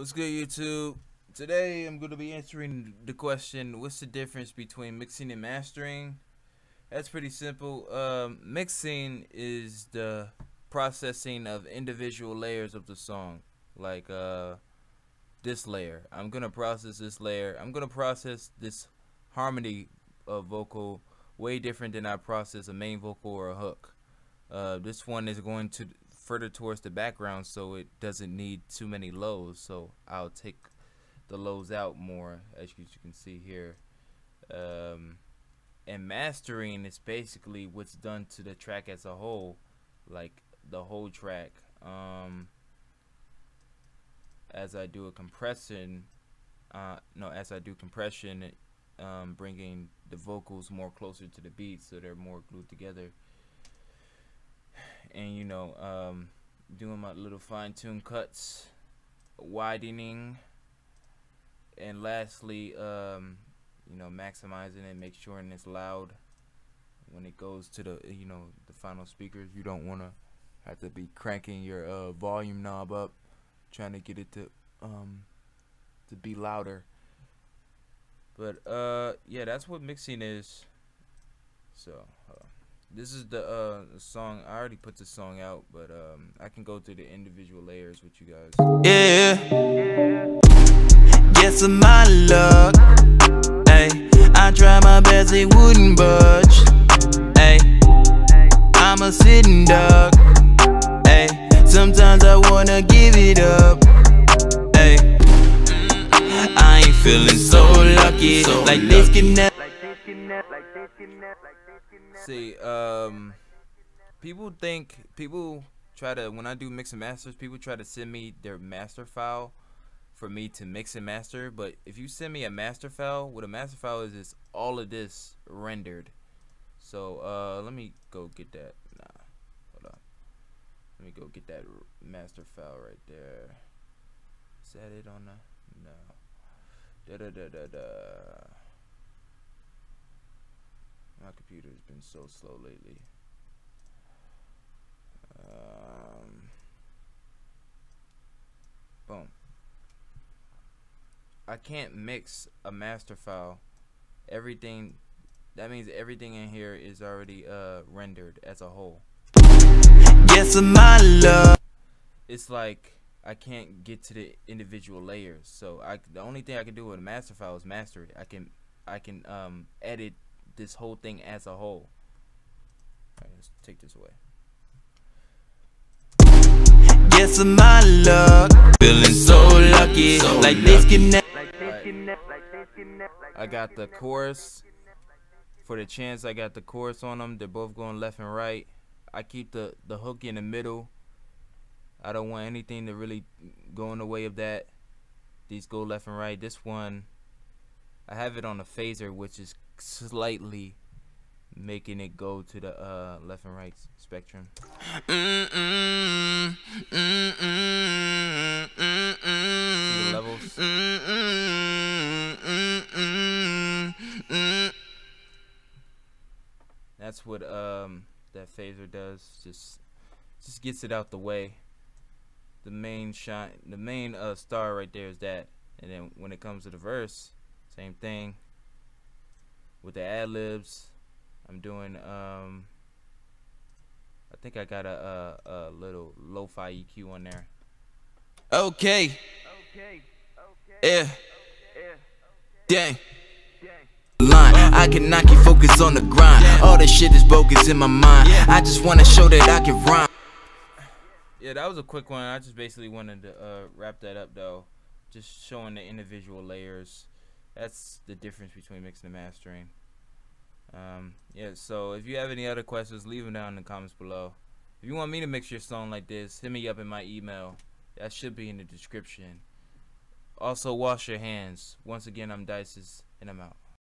What's good, YouTube? Today I'm going to be answering the question what's the difference between mixing and mastering? That's pretty simple. Um, mixing is the processing of individual layers of the song, like uh, this layer. I'm going to process this layer. I'm going to process this harmony of vocal way different than I process a main vocal or a hook. Uh, this one is going to further towards the background so it doesn't need too many lows. So I'll take the lows out more as you can see here. Um, and mastering is basically what's done to the track as a whole like the whole track. Um, as I do a compression uh, no as I do compression um, bringing the vocals more closer to the beat so they're more glued together and you know um, doing my little fine-tune cuts widening and lastly um, you know maximizing it make sure it's loud when it goes to the you know the final speakers. You don't want to have to be cranking your uh, volume knob up trying to get it to um, to be louder. But uh yeah that's what mixing is. So this is the uh song i already put the song out but um i can go through the individual layers with you guys. Yeah. Guess of my luck. Hey i tried my best it wouldn't budge. Hey i'm a sitting duck. Hey sometimes i wanna give it up. Hey i ain't feeling so lucky. Like this can never See, um, people think people try to when I do mix and masters, people try to send me their master file for me to mix and master. But if you send me a master file, what a master file is is all of this rendered. So uh, let me go get that. Nah, hold on. Let me go get that master file right there. That it on the? No. Da da da da da. My computer's been so slow lately. Um, boom. I can't mix a master file. Everything, that means everything in here is already uh, rendered as a whole. Yes, my love. It's like I can't get to the individual layers. So I, the only thing I can do with a master file is master it. I can, I can um, edit this whole thing as a whole. Alright, let's take this away. Guess of my luck. Feeling so lucky. So like this connect. I got the chorus. For the chance I got the chorus on them. They're both going left and right. I keep the, the hook in the middle. I don't want anything to really go in the way of that. These go left and right. This one, I have it on a phaser, which is slightly making it go to the uh, left and right spectrum. Levels? That's what um, that phaser does. Just just gets it out the way. The main shine, the main uh, star right there is that, and then when it comes to the verse, same thing with the ad libs. I'm doing um I think I got a, a, a little lo-fi EQ on there. Okay. Okay. Okay. Yeah. Dang. Line. I cannot keep focus on the grind. All this shit is bogus in my mind. I just wanna show that I can rhyme. Yeah, that was a quick one. I just basically wanted to uh, wrap that up though. Just showing the individual layers that's the difference between mixing and mastering. Um, yeah, so if you have any other questions, leave them down in the comments below. If you want me to mix your song like this, hit me up in my email. That should be in the description. Also, wash your hands. Once again, I'm Dices, and I'm out.